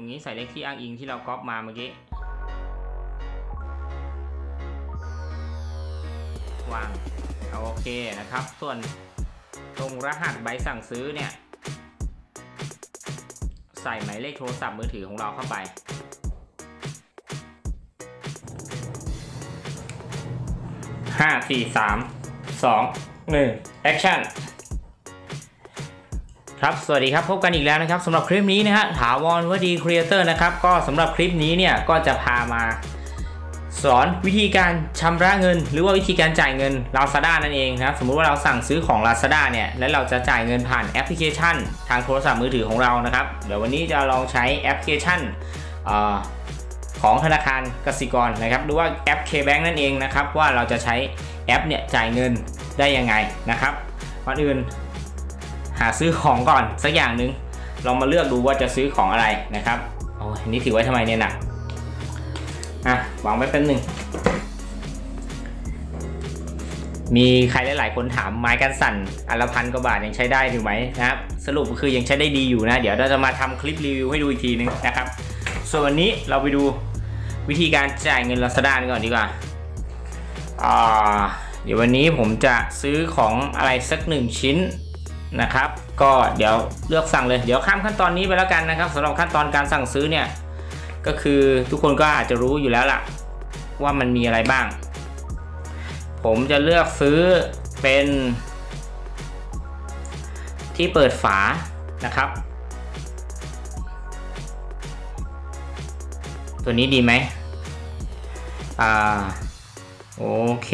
ตรงนี้ใส่เลขที่อ้างอิงที่เราก๊อปมาเมื่อกี้ วางเอาโอเคนะครับ ส่วนตรงรหัสใบสั่งซื้อเนี่ย ใส่หมายเลขโทรศัพท์มือถือของเราเข้าไป ห้าสี่สามสองหนึ่ง action ครับ สวัสดีครับ พบกันอีกแล้วนะครับสำหรับคลิปนี้นะฮะถาวรวดี Creator นะครับ ก็สำหรับคลิปนี้เนี่ยก็จะพามา สอนวิธีการชำระเงิน หรือว่าวิธีการจ่ายเงิน Lazada นั่นเองนะครับ สมมุติว่าเราสั่งซื้อของ Lazada เนี่ย แล้วเราจะจ่ายเงินผ่านแอปพลิเคชัน ทางโทรศัพท์มือถือของเรานะครับ เดี๋ยววันนี้จะลองใช้แอปพลิเคชันของธนาคารกสิกรนะครับหรือว่าแอป KBank นั่นเองนะครับว่าเราจะใช้แอปเนี่ยจ่ายเงินได้ยังไงนะครับก่อนอื่น หาซื้อของก่อนสักอย่างหนึ่งลองมาเลือกดูว่าจะซื้อของอะไรนะครับโอ้ยอันนี้ถือไว้ทำไมเนี่ยหนักอะวางไว้เป็นหนึ่งมีใครหลายๆคนถามไม้กันสั่นอันละพันกว่าบาทยังใช้ได้อยู่ไหมนะครับสรุปคือยังใช้ได้ดีอยู่นะ เดี๋ยวเราจะมาทำคลิปรีวิวให้ดูอีกทีนึงนะครับ ส่วนวันนี้เราไปดูวิธีการจ่ายเงิน Lazada กันก่อนดีกว่าอ่าเดี๋ยววันนี้ผมจะซื้อของอะไรสักหนึ่งชิ้น นะครับ ก็เดี๋ยวเลือกสั่งเลย เดี๋ยวข้ามขั้นตอนนี้ไปแล้วกันนะครับสำหรับขั้นตอนการสั่งซื้อเนี่ย ก็คือทุกคนก็อาจจะรู้อยู่แล้วล่ะ ว่ามันมีอะไรบ้าง ผมจะเลือกซื้อเป็น ที่เปิดฝานะครับ ตัวนี้ดีไหมอ่าโอเค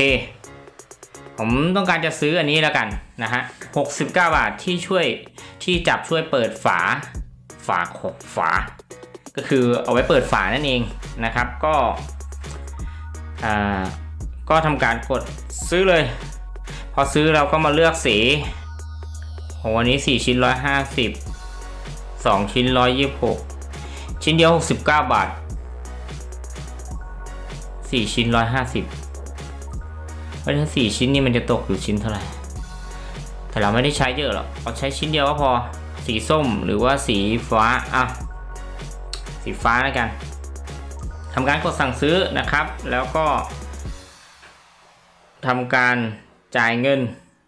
ผมต้องการจะซื้ออันนี้แล้วกันนะฮะ69 บาทที่ช่วยที่จับช่วยเปิดฝาฝาขกฝา ก็คือเอาไว้เปิดฝานั่นเองนะครับก็ก็ทำการกดซื้อเลย พอซื้อเราก็มาเลือกสีโหวันนี้ 4 ชิ้น 150 2 ชิ้น 126 ชิ้นเดียว 69 บาท 4 ชิ้น 150แล้วถ้า4ชิ้นนี่มันจะตกอยู่ชิ้นเท่าไหร่ แต่เราไม่ได้ใช้เยอะหรอกเราใช้ชิ้นเดียวก็พอ สีส้มหรือว่าสีฟ้าอะสีฟ้าแล้วกันทำการกดสั่งซื้อนะครับ แล้วก็ทำการจ่ายเงิน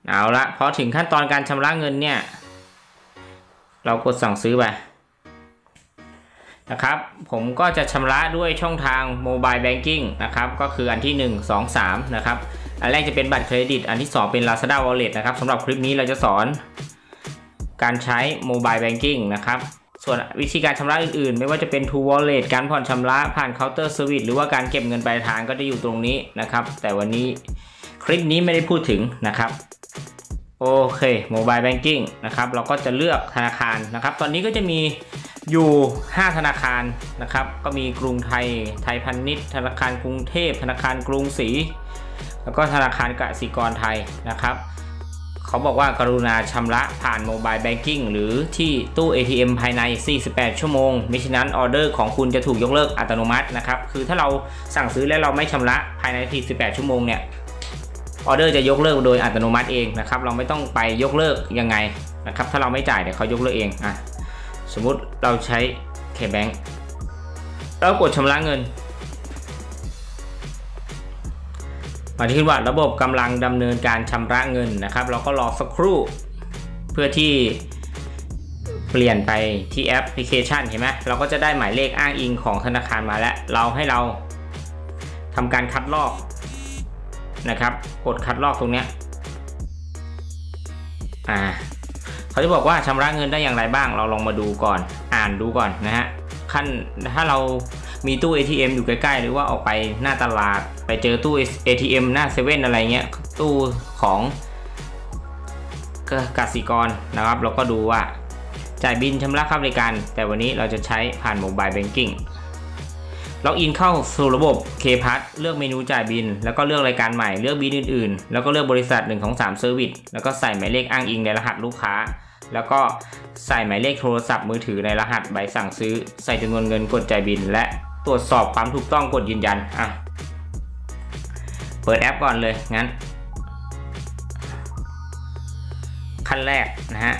เอาละพอถึงขั้นตอนการชำระเงินเนี่ย เรากดสั่งซื้อไป นะครับ ผมก็จะชำระด้วยช่องทาง mobile banking นะครับ ก็คืออันที่ 1 2 3 นะครับ อันแรกจะเป็นบัตรเครดิต อันที่ 2 เป็น Lazada Wallet นะครับสำหรับคลิปนี้เราจะสอนการใช้ mobile banking นะครับ ส่วนวิธีการชำระอื่นๆ ไม่ว่าจะเป็น True Wallet การผ่อนชำระผ่าน Counter Service หรือว่าการเก็บเงินปลายทางก็จะอยู่ตรงนี้นะครับ แต่วันนี้คลิปนี้ไม่ได้พูดถึงนะครับโอเค mobile banking นะครับ เราก็จะเลือกธนาคารนะครับ ตอนนี้ก็จะมี อยู่ 5 ธนาคารนะครับ ก็มีกรุงไทย ไทยพาณิชย์ ธนาคารกรุงเทพ ธนาคารกรุงศรี แล้วก็ธนาคารกสิกรไทยนะครับ เขาบอกว่ากรุณาชำระผ่าน mobile banking หรือที่ตู้ ATM ภายใน 48 ชั่วโมง มิฉะนั้นออเดอร์ของคุณจะถูกยกเลิกอัตโนมัตินะครับ คือถ้าเราสั่งซื้อแล้วเราไม่ชำระภายใน 48 ชั่วโมงเนี่ยออเดอร์จะยกเลิกโดยอัตโนมัติเองนะครับ เราไม่ต้องไปยกเลิกยังไงนะครับ ถ้าเราไม่จ่ายเดี๋ยวเขายกเลิกเองอะ สมมุติเราใช้ KBank เรากดชำระเงินมาที่ขึ้นว่าระบบกำลังดำเนินการชำระเงินนะครับ เราก็รอสักครู่ เพื่อที่เปลี่ยนไปที่แอปพลิเคชันเห็นไหมเราก็จะได้หมายเลขอ้างอิงของธนาคารมาแล้ว เราให้เราทำการคัดลอกนะครับ กดคัดลอกตรงเนี้ยอ่า เขาจะบอกว่าชำระเงินได้อย่างไรบ้าง เราลองมาดูก่อนอ่านดูก่อนนะฮะขั้นถ้าเรามีตู้ ATM อยู่ใกล้ๆ หรือว่าออกไปหน้าตลาด ไปเจอตู้ ATM หน้าเซเว่นอะไรเงี้ยตู้ของกสิกรนะครับ เราก็ดูว่าจ่ายบิลชำระค่าบริการ แต่วันนี้เราจะใช้ผ่าน mobile bankingล็อกอินเข้าสู่ระบบ k p a s เลือกเมนูจ่ายบิน แล้วก็เลือกรายการใหม่ เลือกบินอื่นๆ แล้วก็เลือกบริษัท1ของ3 Service แล้วก็ใส่หมายเลขอ้างอิงในรหัสลูกค้า แล้วก็ใส่หมายเลขโทรศัพท์มือถือในรหัสใบสั่งซื้อ ใส่จำนวนเงินกดจ่ายบิน และตรวจสอบความถูกต้องกดยืนยันอะเปิดแอปก่อนเลยงั้น ขั้นแรกนะฮะ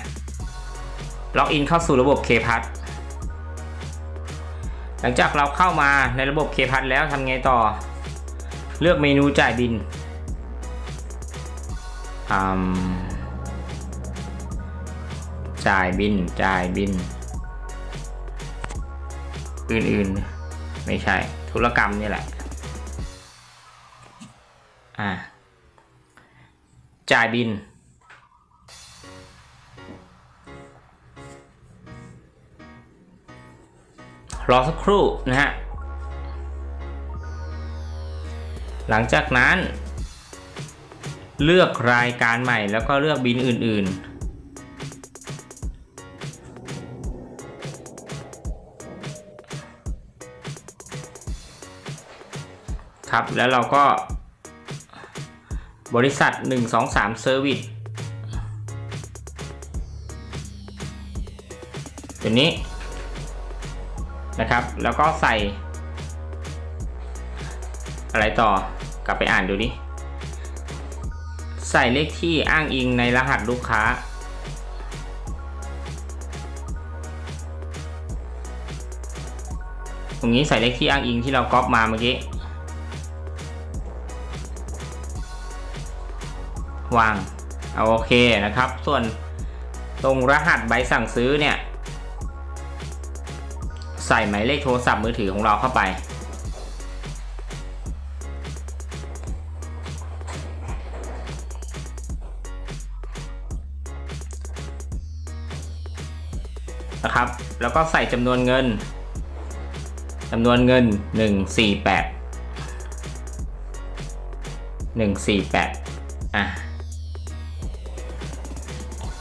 ล็อกอินเข้าสู่ระบบ k p a s หลังจากเราเข้ามาในระบบเคพัทแล้วทำไงต่อ เลือกเมนูจ่ายบินอืม จ่ายบินจ่ายบิน อื่นๆ ไม่ใช่ ธุรกรรมนี่แหละ อ่า จ่ายบิน รอสักครู่นะฮะ หลังจากนั้น เลือกรายการใหม่แล้วก็เลือกบินอื่น ๆ ครับ แล้วเราก็บริษัท 123 Service ตัวนี้นะครับ แล้วก็ใส่ อะไรต่อกลับไปอ่านดูดิ ใส่เลขที่อ้างอิงในรหัสลูกค้า ตรงนี้ใส่เลขที่อ้างอิงที่เราก๊อปมาเมื่อกี้ วางเอาโอเคนะครับ ส่วนตรงรหัสใบสั่งซื้อเนี่ย ใส่หมายเลขโทรศัพท์มือถือของเราเข้าไป นะครับ แล้วก็ใส่จำนวนเงินจำนวนเงิน 148 148 อะ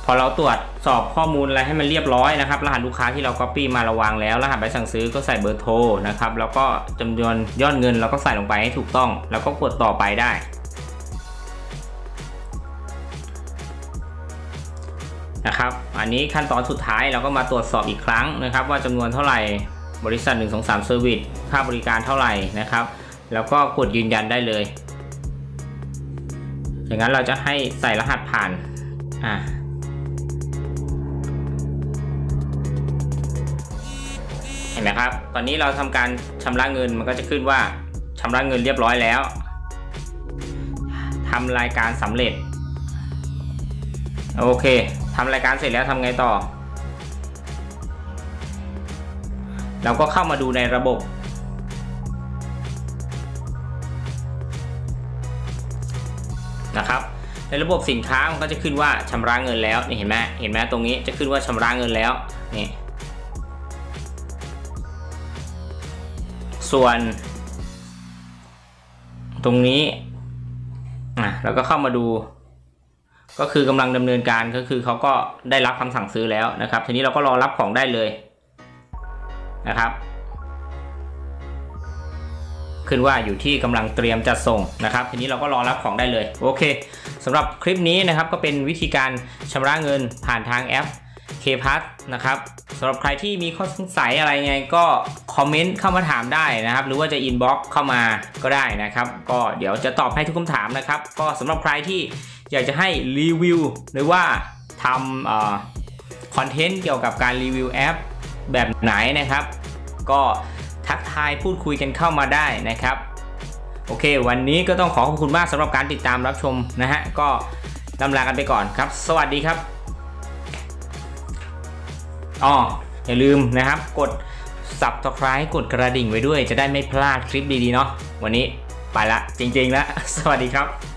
พอเราตรวจสอบข้อมูลอะไรให้มันเรียบร้อยนะครับ รหัสลูกค้าที่เรา Copy มาระวางแล้ว รหัสใบสั่งซื้อก็ใส่เบอร์โทรนะครับ แล้วก็จำนวนยอดเงินเราก็ใส่ลงไปให้ถูกต้อง แล้วก็กดต่อไปได้ นะครับ อันนี้ขั้นตอนสุดท้ายเราก็มาตรวจสอบอีกครั้งนะครับ ว่าจำนวนเท่าไหร่ บริษัท 123 Service ค่าบริการเท่าไหร่นะครับ แล้วก็กดยืนยันได้เลย อย่างนั้นเราจะให้ใส่รหัสผ่าน อ่า ห็นไหมครับ ตอนนี้เราทำการชำระเงินมันก็จะขึ้นว่าชำระเงินเรียบร้อยแล้วทำรายการสำเร็จ โอเคทำรายการเสร็จแล้วทำไงต่อ เราก็เข้ามาดูในระบบ นะครับในระบบสินค้ามันก็จะขึ้นว่าชำระเงินแล้วนี่เห็นไหมเห็นไหมตรงนี้จะขึ้นว่าชำระเงินแล้วนี่ ส่วน ตรงนี้อะเราก็เข้ามาดู ก็คือกำลังดำเนินการก็คือเขาก็ได้รับคำสั่งซื้อแล้วนะครับ ทีนี้เราก็รอรับของได้เลยนะครับ ขึ้นว่าอยู่ที่กำลังเตรียมจัดส่งนะครับ ทีนี้เราก็รอรับของได้เลย โอเคสำหรับคลิปนี้นะครับก็เป็นวิธีการชำระเงินผ่านทางแอป k p a s นะครับสำหรับใครที่มีข้อสงสัยอะไรไงก็ comment เข้ามาถามได้นะครับ หรือว่าจะ inbox เข้ามาก็ได้นะครับ ก็เดี๋ยวจะตอบให้ทุกคำถามนะครับ ก็สำหรับใครที่อยากจะให้รีวิวหรือว่าทำ content เกี่ยวกับการรีวิวแอปแบบไหนนะครับ ก็ทักทายพูดคุยกันเข้ามาได้นะครับ โอเค วันนี้ก็ต้องขอขอบคุณมากสำหรับการติดตามรับชมนะฮะก็ลำลากันไปก่อนครับ สวัสดีครับ อ๋ออย่าลืมนะครับกด subscribe กดกระดิ่งไว้ด้วย จะได้ไม่พลาดคลิปดีๆเนาะวันนี้ไปละจริงๆแล้วสวัสดีครับ